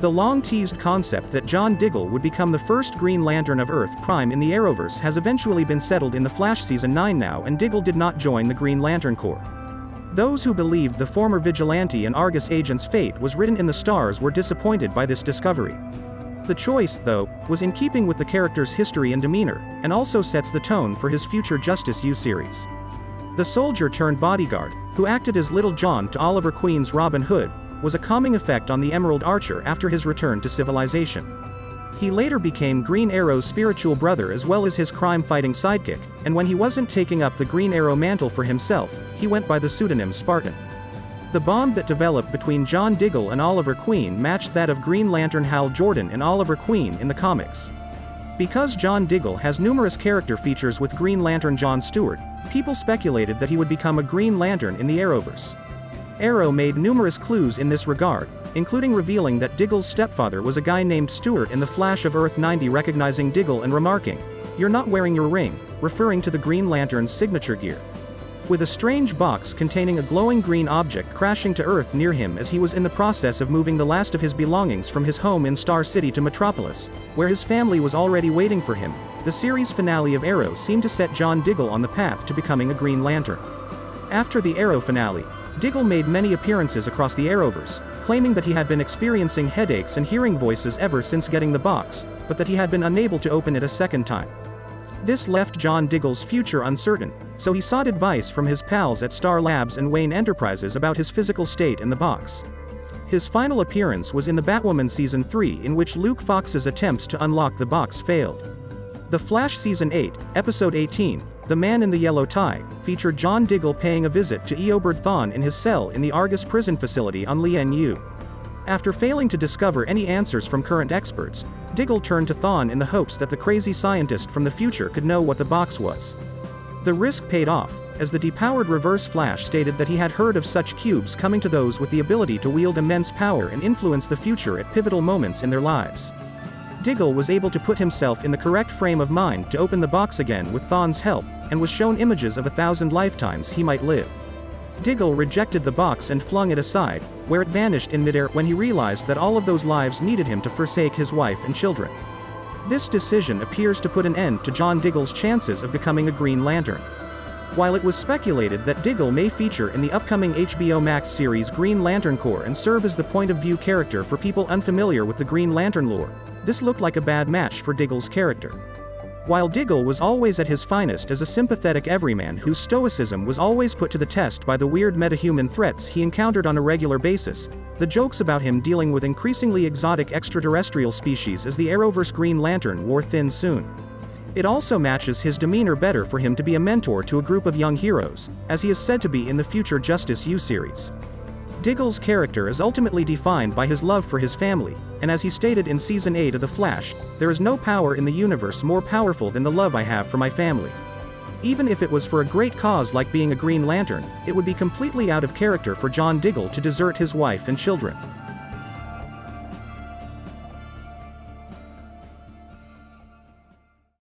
The long-teased concept that John Diggle would become the first Green Lantern of Earth Prime in the Arrowverse has eventually been settled in The Flash Season 9 now and Diggle did not join the Green Lantern Corps. Those who believed the former vigilante and Argus agent's fate was written in the stars were disappointed by this discovery. The choice, though, was in keeping with the character's history and demeanor, and also sets the tone for his future Justice U series. The soldier turned bodyguard, who acted as Little John to Oliver Queen's Robin Hood, was a calming effect on the Emerald Archer after his return to civilization. He later became Green Arrow's spiritual brother as well as his crime-fighting sidekick, and when he wasn't taking up the Green Arrow mantle for himself, he went by the pseudonym Spartan. The bond that developed between John Diggle and Oliver Queen matched that of Green Lantern Hal Jordan and Oliver Queen in the comics. Because John Diggle has numerous character features with Green Lantern John Stewart, people speculated that he would become a Green Lantern in the Arrowverse. Arrow made numerous clues in this regard, including revealing that Diggle's stepfather was a guy named Stewart in the Flash of Earth 90 recognizing Diggle and remarking, You're not wearing your ring, referring to the Green Lantern's signature gear. With a strange box containing a glowing green object crashing to Earth near him as he was in the process of moving the last of his belongings from his home in Star City to Metropolis, where his family was already waiting for him, the series finale of Arrow seemed to set John Diggle on the path to becoming a Green Lantern. After the Arrow finale, Diggle made many appearances across the Arrowverse, claiming that he had been experiencing headaches and hearing voices ever since getting the box, but that he had been unable to open it a second time. This left John Diggle's future uncertain, so he sought advice from his pals at Star Labs and Wayne Enterprises about his physical state in the box. His final appearance was in the Batwoman Season 3 in which Luke Fox's attempts to unlock the box failed. The Flash Season 8, Episode 18, The Man in the Yellow Tie, featured John Diggle paying a visit to Eobard Thawne in his cell in the Argus prison facility on Lian Yu. After failing to discover any answers from current experts, Diggle turned to Thawne in the hopes that the crazy scientist from the future could know what the box was. The risk paid off, as the depowered Reverse Flash stated that he had heard of such cubes coming to those with the ability to wield immense power and influence the future at pivotal moments in their lives. Diggle was able to put himself in the correct frame of mind to open the box again with Thawne's help, and was shown images of a thousand lifetimes he might live. Diggle rejected the box and flung it aside, where it vanished in midair when he realized that all of those lives needed him to forsake his wife and children. This decision appears to put an end to John Diggle's chances of becoming a Green Lantern. While it was speculated that Diggle may feature in the upcoming HBO Max series Green Lantern Corps and serve as the point of view character for people unfamiliar with the Green Lantern lore, this looked like a bad match for Diggle's character. While Diggle was always at his finest as a sympathetic everyman whose stoicism was always put to the test by the weird metahuman threats he encountered on a regular basis, the jokes about him dealing with increasingly exotic extraterrestrial species as the Arrowverse Green Lantern wore thin soon. It also matches his demeanor better for him to be a mentor to a group of young heroes, as he is said to be in the future Justice U series. Diggle's character is ultimately defined by his love for his family, and as he stated in Season 8 of The Flash, there is no power in the universe more powerful than the love I have for my family. Even if it was for a great cause like being a Green Lantern, it would be completely out of character for John Diggle to desert his wife and children.